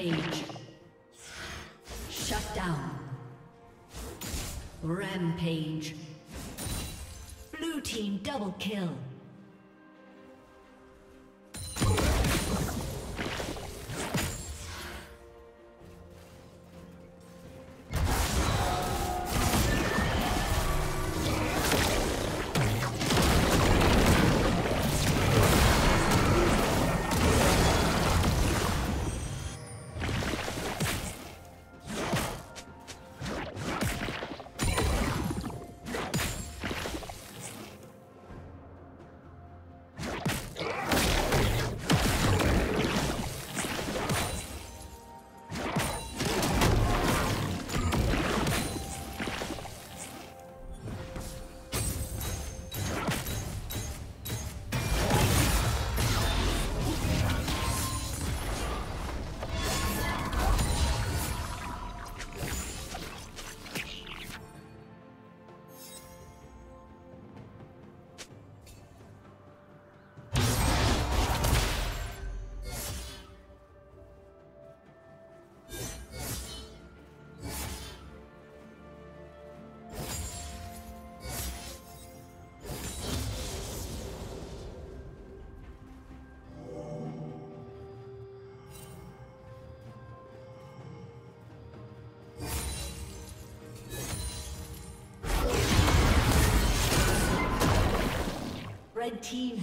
Rampage. Shut down. Rampage. Blue team double kill.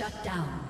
Shut down.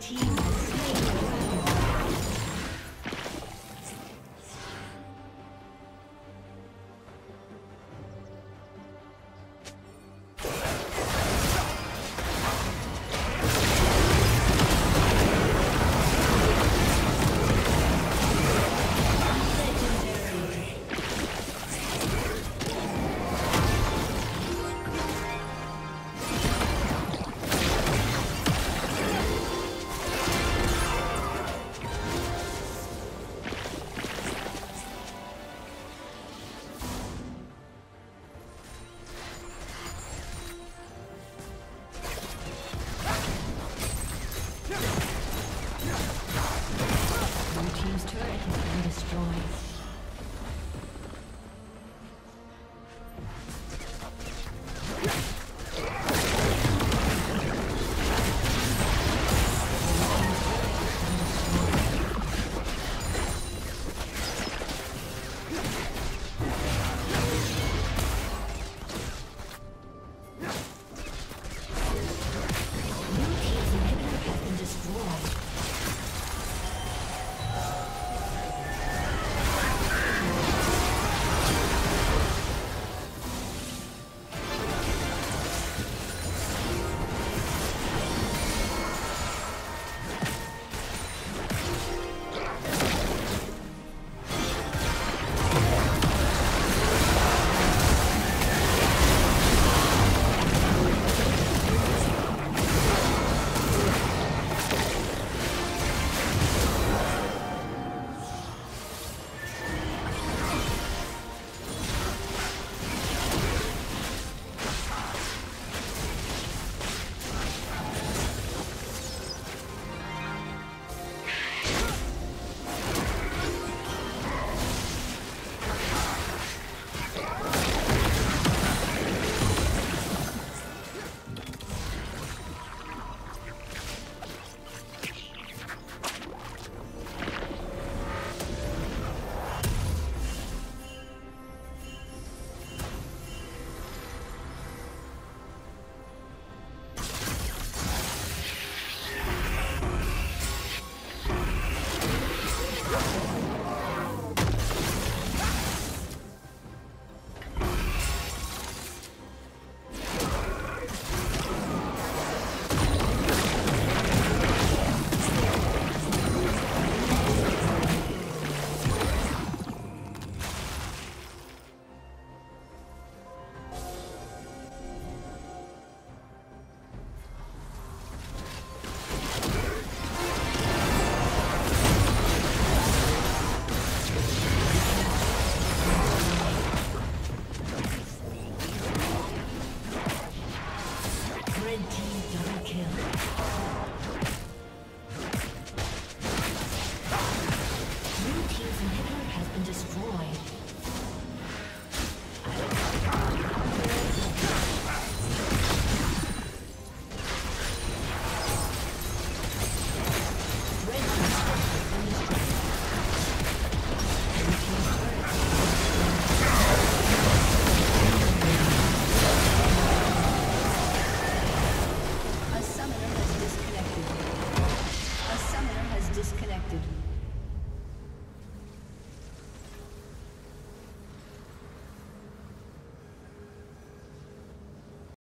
Team